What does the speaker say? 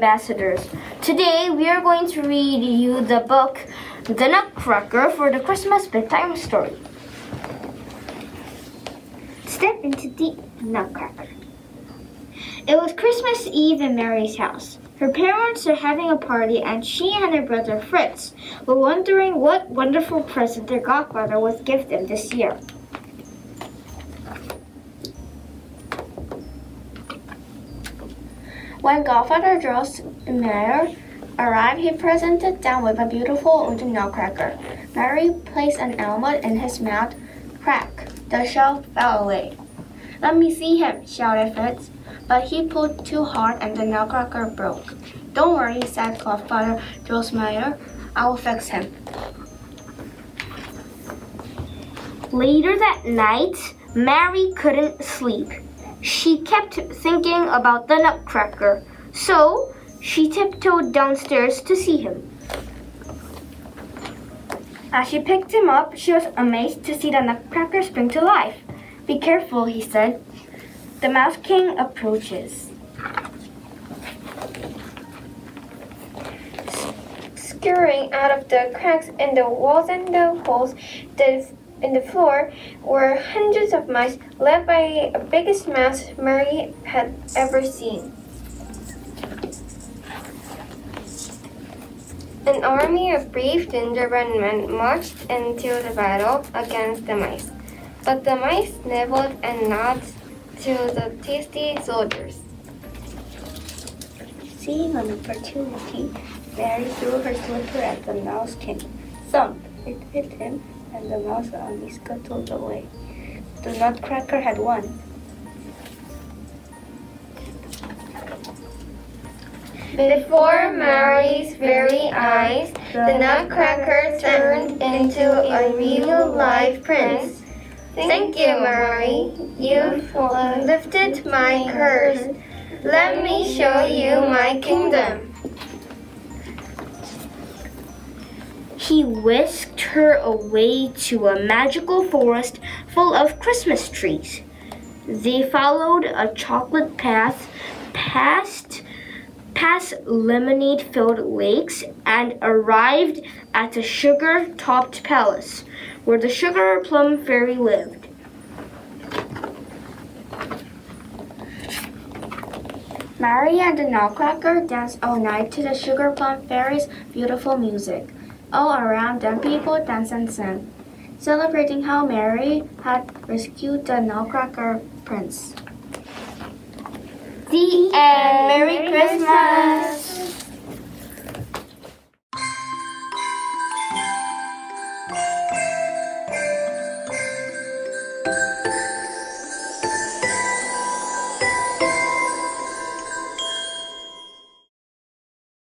ambassadors. Today we are going to read you the book The Nutcracker for the Christmas Bedtime Story. Step into the Nutcracker. It was Christmas Eve in Mary's house. Her parents were having a party and she and her brother Fritz were wondering what wonderful present their godfather would give them this year. When Godfather Drosselmeyer arrived, he presented them with a beautiful wooden nutcracker. Mary placed an almond in his mouth. Crack! The shell fell away. Let me see him, shouted Fritz. But he pulled too hard and the nutcracker broke. Don't worry, said Godfather Drosselmeyer. I will fix him. Later that night, Mary couldn't sleep. She kept thinking about the nutcracker, so she tiptoed downstairs to see him. As she picked him up, she was amazed to see the nutcracker spring to life. Be careful, he said. The Mouse King approaches. Scurrying out of the cracks in the walls and the holes in the floor were hundreds of mice, led by the biggest mouse Mary had ever seen. An army of brave gingerbread men marched into the battle against the mice, but the mice nibbled and gnawed to the tasty soldiers. Seeing an opportunity, Mary threw her slipper at the mouse king. Thump! It hit him, and the mouse army scuttled away. The nutcracker had won. Before Mary's very eyes, the nutcracker turned into a real live prince. Thank you, Mary. You've lifted my curse. Let me show you my kingdom. He whisked her away to a magical forest full of Christmas trees. They followed a chocolate path past past lemonade-filled lakes and arrived at the sugar-topped palace where the sugar plum fairy lived. Mary and the Nutcracker danced all night to the sugar plum fairy's beautiful music. All around them people danced and sang, celebrating how Mary had rescued the Nutcracker prince. The end. Merry Christmas.